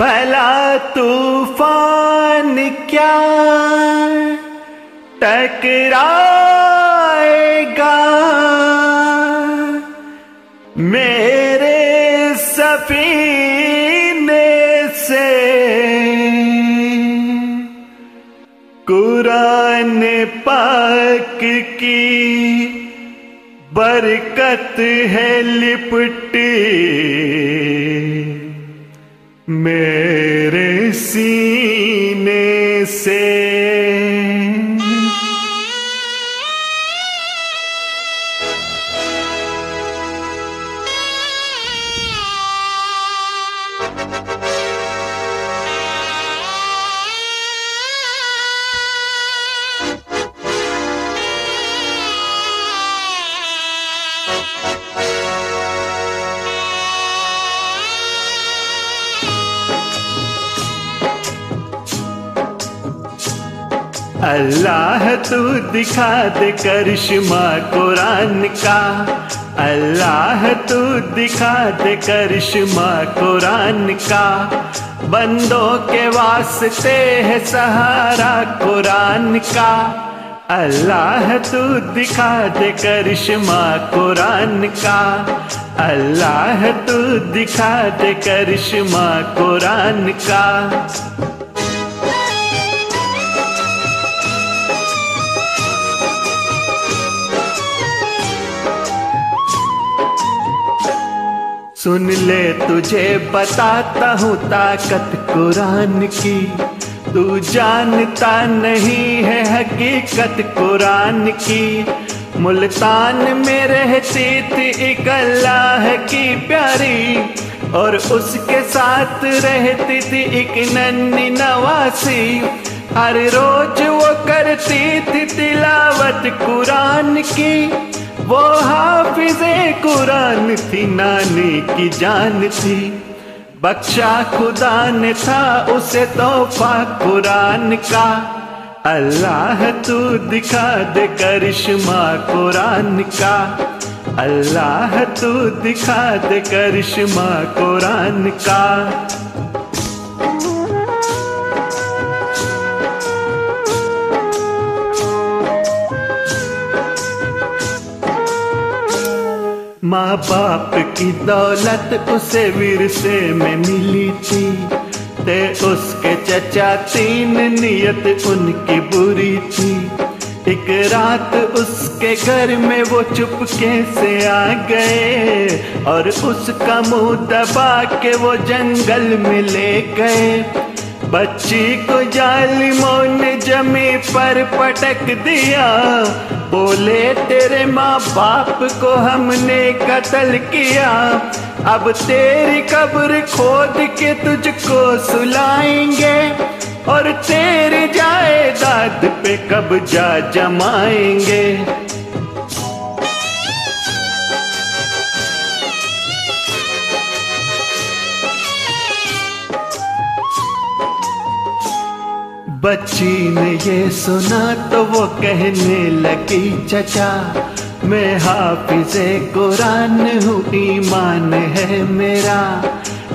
भला तूफ़ान क्या टकराएगा? मेरे सफीने से कुरान पाक की बरकत है लिपटी। मेरे सीने से अल्लाह तू दिखा दे करिश्मा कुरान का। अल्लाह तू दिखा दे करिश्मा कुरान का। बंदों के वास्ते है सहारा कुरान का। अल्लाह तू दिखा दे करिश्मा कुरान का। अल्लाह तू दिखा दे करिश्मा कुरान का। सुन ले तुझे बताता हूँ ताकत कुरान की। तू जानता नहीं है हकीकत कुरान की। मुल्तान में रहती थी एक अल्लाह की प्यारी, और उसके साथ रहती थी एक नन्नी नवासी। हर रोज वो करती थी तिलावत कुरान की। वो हाफिजे कुरान थी, नानी की जान थी। बख्शा खुदा ने था उसे तोहफा कुरान का। अल्लाह तू दिखा दे करिश्मा कुरान का। अल्लाह तू दिखा दे करिश्मा कुरान का। माँ बाप की दौलत उसे विरसे में मिली थी। ते उसके चचा तीन नियत उनकी बुरी थी। एक रात उसके घर में वो चुपके से आ गए और उसका मुँह दबा के वो जंगल में ले गए। बच्ची को जालिमों ने जमी पर पटक दिया। बोले, तेरे माँ बाप को हमने कत्ल किया। अब तेरी कब्र खोद के तुझको सुलाएँगे और तेरी जायदाद पे कब्जा जमाएँगे। बच्ची ने ये सुना तो वो कहने लगी, चचा, मैं हाफिजे कुरान हूँ, ईमान है मेरा।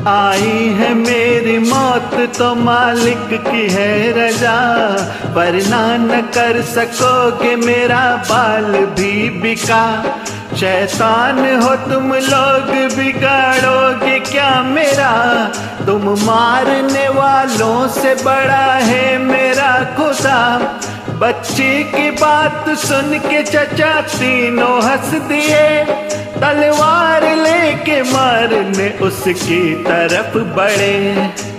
आई है मेरी मौत तो मालिक की है रजा। वरना न कर सकोगे मेरा बाल भी बिका। शैतान हो तुम लोग मेरा तुम मारने वालों से बड़ा है मेरा खुदा बच्ची की बात सुन के चचा तीनों हंस दिए। तलवार लेके मारने उसकी तरफ़ बढ़े।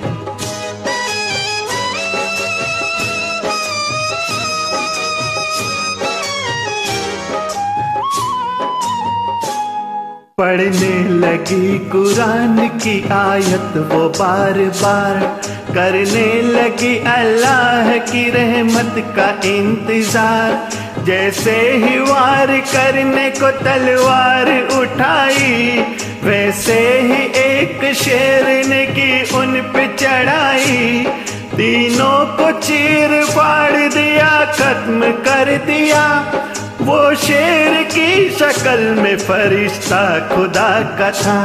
पढ़ने लगी कुरान की आयत, वो बार बार करने लगी अल्लाह की रहमत का इंतज़ार। जैसे ही वार करने को तलवार उठाई, वैसे ही एक शेर ने की उन पे चढ़ाई। तीनों को चीर फाड़ दिया, खत्म कर दिया। वो शेर की शक्ल में फरिश्ता खुदा का था।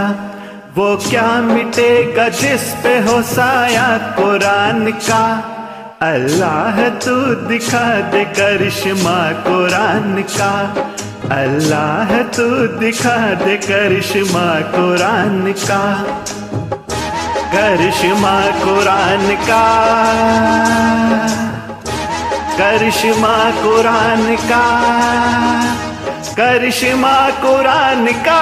वो क्या मिटेगा जिस पे हो साया कुरान का? अल्लाह तू दिखा दे करिश्मा कुरान का। अल्लाह तू दिखा दे करिश्मा कुरान का। करिश्मा कुरान का। करिश्मा कुरान का करिश्मा कुरान का।